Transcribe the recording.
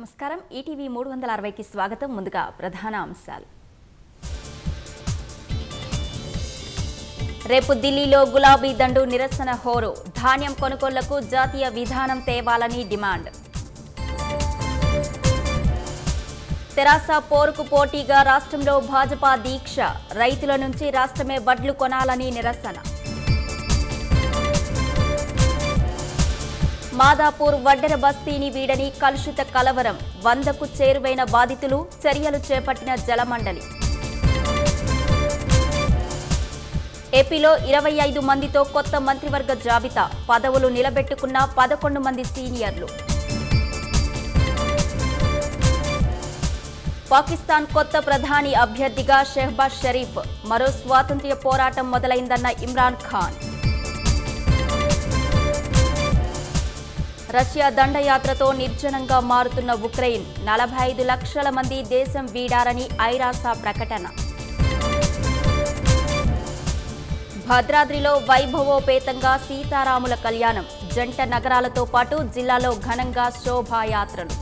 నమస్కారం. ఈటీవీ మూడు వందల అరవైకి స్వాగతం. ముందుగా ప్రధాన అంశాలు. రేపు ఢిల్లీలో గులాబీ దండు నిరసన హోరు. ధాన్యం కొనుగోళ్ళకు జాతీయ విధానం తేవాలని డిమాండ్. తెరాస పోరుకు పోటీగా రాష్ట్రంలో భాజపా దీక్ష. రైతుల నుంచి రాష్ట్రమే వడ్లు కొనాలని నిరసన. మాదాపూర్ వడ్డెర బస్తీని వీడని కలుషిత కలవరం. వందకు చేరువైన బాధితులు చర్యలు చేపట్టిన జలమండలి. ఏపీలో ఇరవై ఐదు మందితో కొత్త మంత్రివర్గ జాబితా. పదవులు నిలబెట్టుకున్న పదకొండు మంది సీనియర్లు. పాకిస్తాన్ కొత్త ప్రధాని అభ్యర్థిగా షెహబాజ్ షరీఫ్. మరో స్వాతంత్ర్య పోరాటం మొదలైందన్న ఇమ్రాన్ ఖాన్. రష్యా దండయాత్రతో నిర్జనంగా మారుతున్న ఉక్రెయిన్ నలభై ఐదు లక్షల మంది దేశం వీడారని ఐరాసా ప్రకటన. భద్రాద్రిలో వైభవోపేతంగా సీతారాముల కళ్యాణం జంట నగరాలతో పాటు జిల్లాలో ఘనంగా శోభాయాత్రలు.